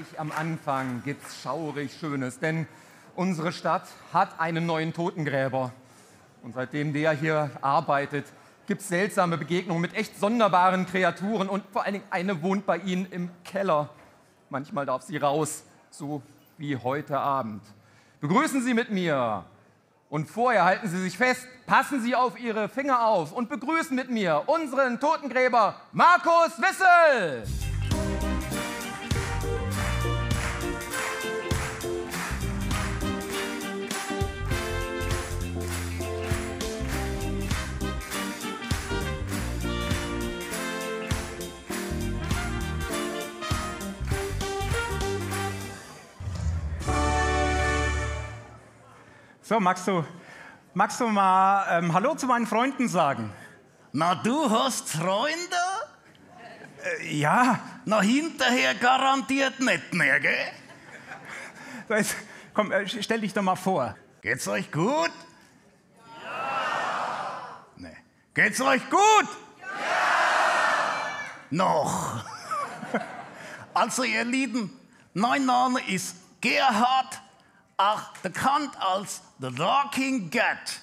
Gleich am Anfang gibt's schaurig Schönes, denn unsere Stadt hat einen neuen Totengräber. Und seitdem der hier arbeitet, gibt es seltsame Begegnungen mit echt sonderbaren Kreaturen und vor allen Dingen eine wohnt bei ihnen im Keller. Manchmal darf sie raus, so wie heute Abend. Begrüßen Sie mit mir. Und vorher halten Sie sich fest, passen Sie auf Ihre Finger auf und begrüßen mit mir unseren Totengräber Markus Wissel. So, magst du, magst du mal ähm, Hallo zu meinen Freunden sagen? Na, du hast Freunde? Äh, ja. Na, hinterher garantiert nicht mehr, gell? So, jetzt, komm, äh, stell dich doch mal vor. Geht's euch gut? Ja. Nee. Geht's euch gut? Ja. Noch. Also, ihr Lieben, mein Name ist Gerhard auch bekannt als The Talking Cat.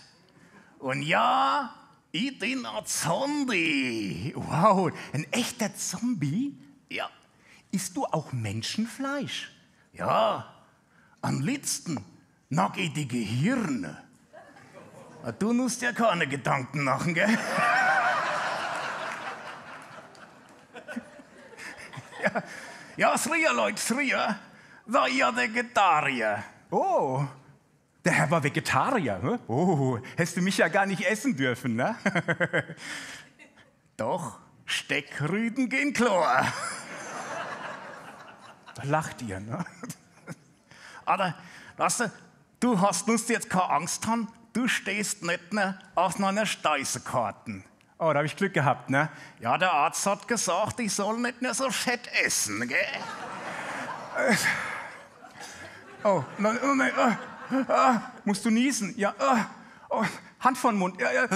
Und ja, ich bin ein Zombie. Wow, ein echter Zombie? Ja. Isst du auch Menschenfleisch? Ja, am liebsten nag ich die Gehirne. Du musst ja keine Gedanken machen, gell? ja, ja, früher, Leute, früher war ich ja Vegetarier. Oh, der Herr war Vegetarier. Ne? Oh, hättest du mich ja gar nicht essen dürfen, ne? Doch, Steckrüden gehen klar. Da lacht ihr, ne? Aber, weißt du, du hast uns jetzt keine Angst haben, du stehst nicht mehr auf einer Speisekarte. Oh, da habe ich Glück gehabt, ne? Ja, der Arzt hat gesagt, ich soll nicht mehr so fett essen, gell? Oh, nein, oh oh, musst du niesen? Ja, oh, oh, Hand vor den Mund. Ja, ja.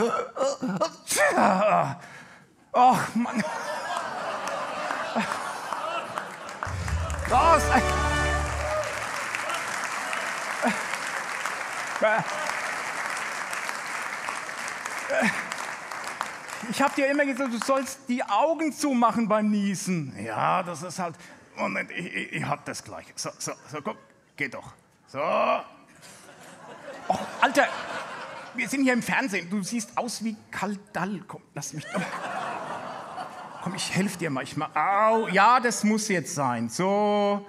Oh, Mann. Raus! Ich habe dir immer gesagt, du sollst die Augen zumachen beim Niesen. Ja, das ist halt. Moment, ich, ich, ich hab das gleich. So, so, so, guck, geht doch. So. Alter, wir sind hier im Fernsehen. Du siehst aus wie Kaldall. Komm, lass mich. Oh. Komm, ich helfe dir manchmal. Au, ja, das muss jetzt sein. So.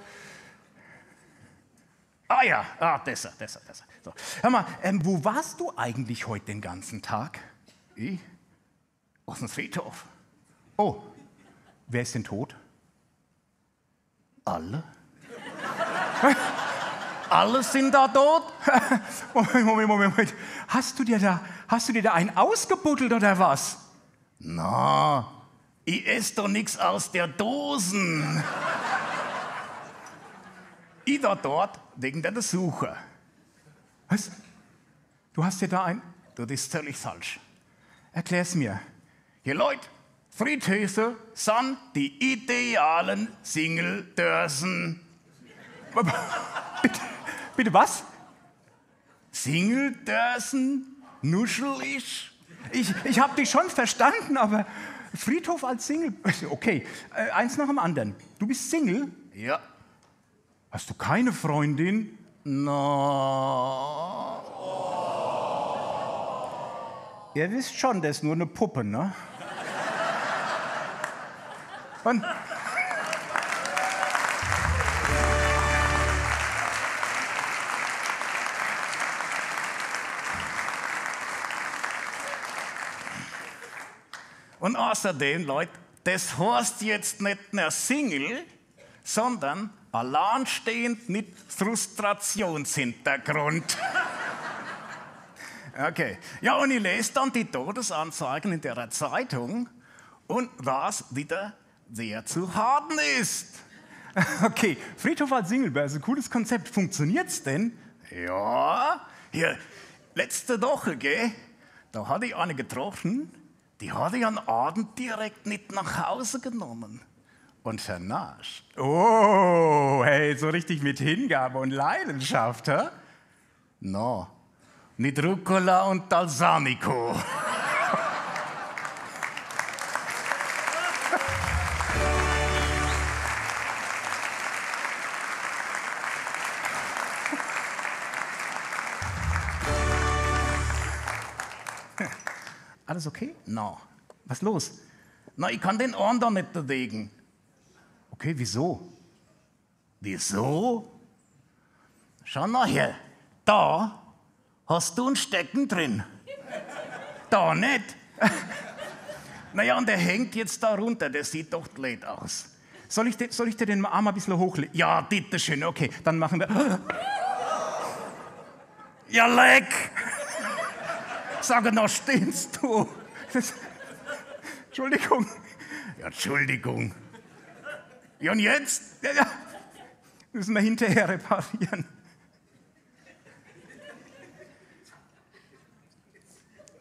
Ah ja, ah, besser, besser, besser. So. Hör mal, ähm, wo warst du eigentlich heute den ganzen Tag? Ich? Aus dem Friedhof. Oh, wer ist denn tot? Alle? Alle sind da tot? Moment, Moment, Moment, Moment. Hast du dir da, hast du dir da einen ausgebuddelt oder was? Na, ich esse doch nichts aus der Dosen. ich da dort wegen der Besucher. Was? Du hast dir da ein. Du, das ist völlig falsch. Erklär's mir. Hier, Leute, Friedhöfe sind die idealen Single-Dörsen. Bitte, bitte was? Single-Dörsen? Nuschelig? Ich, ich habe dich schon verstanden, aber Friedhof als Single. Okay, äh, eins nach dem anderen. Du bist Single? Ja. Hast du keine Freundin? Na. Ihr wisst schon, der ist nur eine Puppe, ne? Und Und außerdem, Leute, das heißt jetzt nicht mehr Single, sondern alleinstehend mit Frustrationshintergrund. Okay. Ja, und ich lese dann die Todesanzeigen in der Zeitung und was wieder wer zu haben ist. Okay, Friedhof als Singlebörse, cooles Konzept. Funktioniert's denn? Ja, hier, letzte Woche, gell, da hatte ich eine getroffen, die ich am Abend direkt nicht nach Hause genommen. und vernascht. Oh, hey, so richtig mit Hingabe und Leidenschaft, hä? No, mit Rucola und Balsamico. Alles okay? No. Was los? Na, ich kann den Ohren da nicht bewegen. Okay, wieso? Wieso? Schau mal her. Da hast du einen Stecken drin. Da nicht. Naja, und der hängt jetzt da runter. Der sieht doch blöd aus. Soll ich, soll ich dir den Arm ein bisschen hochlegen? Ja, bitteschön. Okay, dann machen wir. Ja, leck! Sag noch, stimmst du? Entschuldigung. Ja, Entschuldigung. Ja, und jetzt? Ja, ja. Müssen wir hinterher reparieren.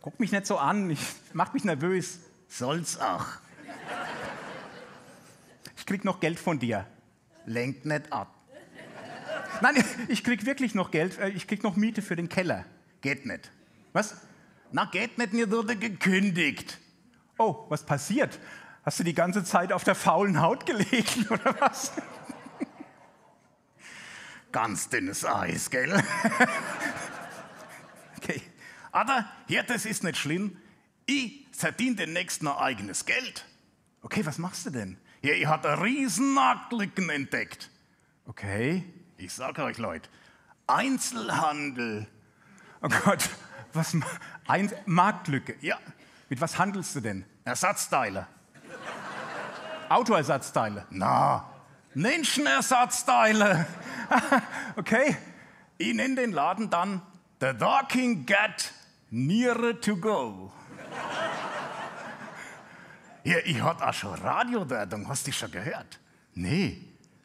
Guck mich nicht so an, ich mach mich nervös. Soll's auch. Ich krieg noch Geld von dir. Lenkt nicht ab. Nein, ich krieg wirklich noch Geld. äh, Ich krieg noch Miete für den Keller. Geht nicht. Was? Na, geht nicht, mir wurde gekündigt. Oh, was passiert? Hast du die ganze Zeit auf der faulen Haut gelegen oder was? Ganz dünnes Eis, gell? Okay. Aber hier, das ist nicht schlimm. Ich verdiene demnächst noch eigenes Geld. Okay, was machst du denn? Ja, ich habe riesen Marktlücken entdeckt. Okay. Ich sage euch, Leute, Einzelhandel. Oh Gott, was ein Marktlücke. Ja, Mit was handelst du denn? Ersatzteile. Autoersatzteile. Na, Menschenersatzteile. Okay. Ich nenne den Laden dann The Walking Get Nearer to Go. Ja, ich hatte auch schon Radiowerbung, hast du schon gehört? Nee.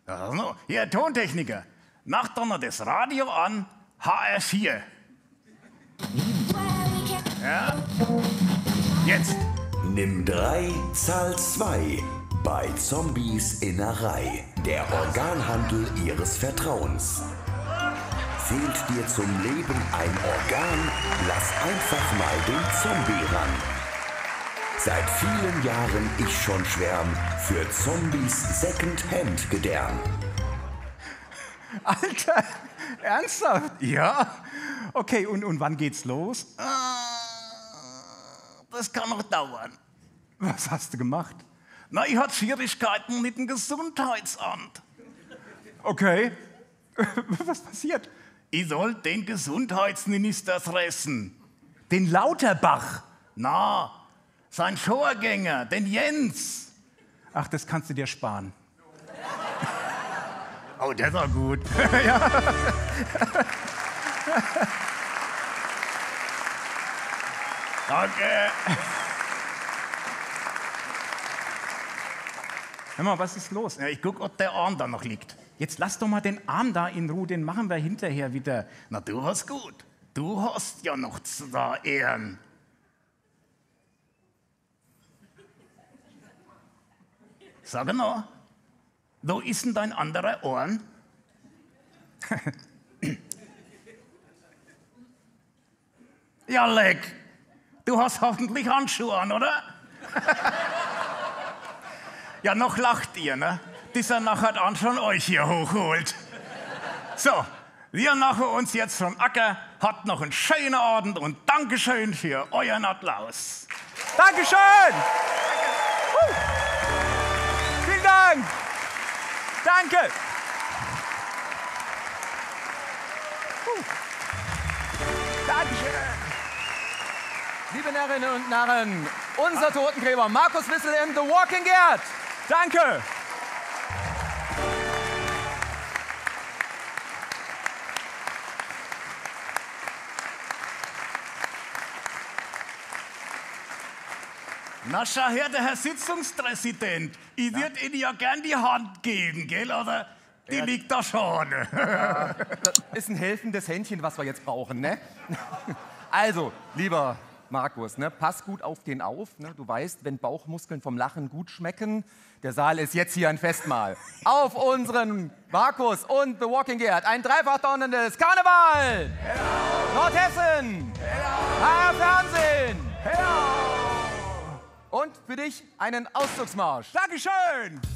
Also, hier, Tontechniker, mach doch noch das Radio an, HR4. Ja? Jetzt. Nimm 3, Zahl 2. Bei Zombies Innerei. Der Organhandel ihres Vertrauens. Fehlt dir zum Leben ein Organ? Lass einfach mal den Zombie ran. Seit vielen Jahren ich schon schwärm für Zombies Second-Hand Gedärm. Alter, ernsthaft? Ja? Okay, und, und wann geht's los? Ah, Das kann noch dauern. Was hast du gemacht? Na, ich hatte Schwierigkeiten mit dem Gesundheitsamt. Okay. Was passiert? Ich soll den Gesundheitsminister fressen. Den Lauterbach. Na, sein Vorgänger, den Jens. Ach, das kannst du dir sparen. Oh, der war gut. Danke. Hör mal, was ist los? Ja, ich guck, ob der Arm da noch liegt. Jetzt lass doch mal den Arm da in Ruhe, den machen wir hinterher wieder. Na, du hast gut. Du hast ja noch zwei Ehren. Sag noch, wo ist denn dein anderer Ohren? ja, leck. Du hast hoffentlich Handschuhe an, oder? ja, noch lacht ihr, ne? Dieser nachher an schon euch hier hochholt. So, wir machen uns jetzt vom Acker. Habt noch einen schönen Abend und Dankeschön für euren Applaus. Dankeschön! Huh. Vielen Dank! Danke! Dankeschön! Liebe Narrinnen und Narren, unser Totengräber Markus Wissel in The Walking Gerd. Danke! Na, schau her, der Herr Sitzungspräsident. Ich würde Ihnen ja gern die Hand geben, gell? Aber die liegt da schon. Das ist ein helfendes Händchen, was wir jetzt brauchen, ne? Also, lieber Markus, ne, pass gut auf den auf. Ne? Du weißt, wenn Bauchmuskeln vom Lachen gut schmecken, der Saal ist jetzt hier ein Festmahl. auf unseren Markus und The Walking Dead. Ein dreifach donnerndes Karneval! Nordhessen! HR Fernsehen! Und für dich einen Auszugsmarsch. Dankeschön!